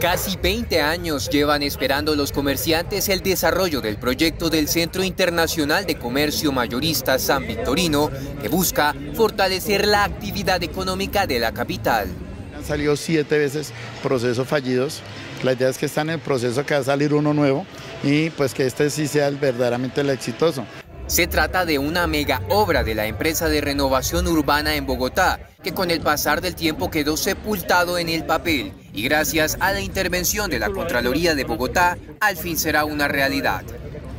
Casi 20 años llevan esperando los comerciantes el desarrollo del proyecto del Centro Internacional de Comercio Mayorista San Victorino, que busca fortalecer la actividad económica de la capital. Han salido siete veces procesos fallidos. La idea es que está en el proceso que va a salir uno nuevo y pues que este sí sea verdaderamente el exitoso. Se trata de una mega obra de la empresa de renovación urbana en Bogotá, que con el pasar del tiempo quedó sepultado en el papel y gracias a la intervención de la Contraloría de Bogotá, al fin será una realidad.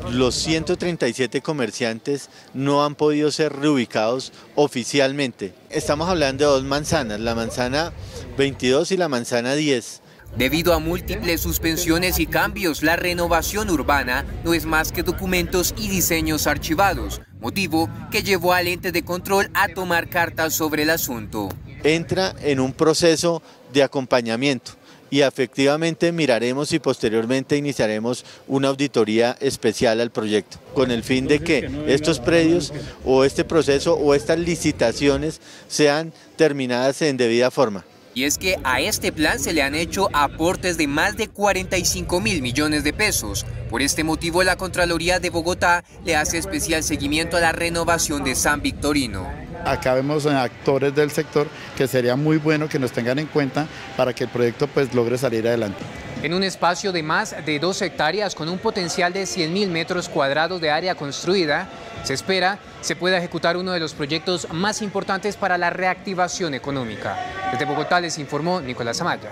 Los 137 comerciantes no han podido ser reubicados oficialmente. Estamos hablando de dos manzanas, la manzana 22 y la manzana 10 Debido a múltiples suspensiones y cambios, la renovación urbana no es más que documentos y diseños archivados, motivo que llevó al ente de control a tomar cartas sobre el asunto. Entra en un proceso de acompañamiento y efectivamente miraremos y posteriormente iniciaremos una auditoría especial al proyecto, con el fin de que estos predios o este proceso o estas licitaciones sean terminadas en debida forma. Y es que a este plan se le han hecho aportes de más de 45 mil millones de pesos. Por este motivo, la Contraloría de Bogotá le hace especial seguimiento a la renovación de San Victorino. Acá vemos actores del sector que sería muy bueno que nos tengan en cuenta para que el proyecto pues logre salir adelante. En un espacio de más de dos hectáreas con un potencial de 100 mil metros cuadrados de área construida, se espera se pueda ejecutar uno de los proyectos más importantes para la reactivación económica. Desde Bogotá les informó Nicolás Amaya.